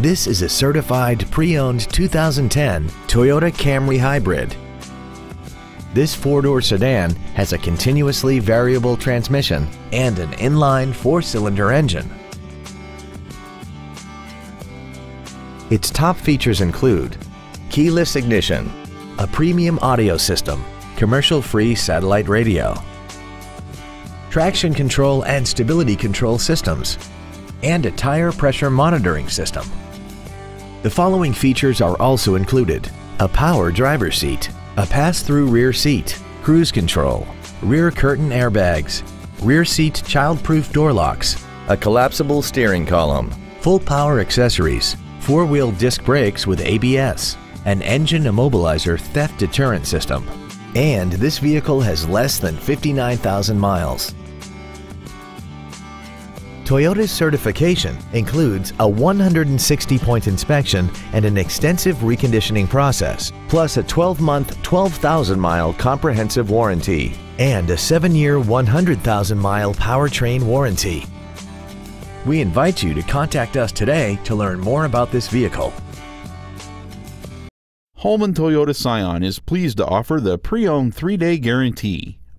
This is a certified pre-owned 2010 Toyota Camry Hybrid. This four-door sedan has a continuously variable transmission and an inline four-cylinder engine. Its top features include keyless ignition, a premium audio system, commercial-free satellite radio, traction control and stability control systems, and a tire pressure monitoring system. The following features are also included. A power driver seat, a pass-through rear seat, cruise control, rear curtain airbags, rear seat child-proof door locks, a collapsible steering column, full power accessories, four-wheel disc brakes with ABS, an engine immobilizer theft deterrent system, and this vehicle has less than 59,000 miles. Toyota's certification includes a 160-point inspection and an extensive reconditioning process, plus a 12-month, 12,000-mile comprehensive warranty and a 7-year, 100,000-mile powertrain warranty. We invite you to contact us today to learn more about this vehicle. Holman Toyota Scion is pleased to offer the pre-owned 3-day guarantee.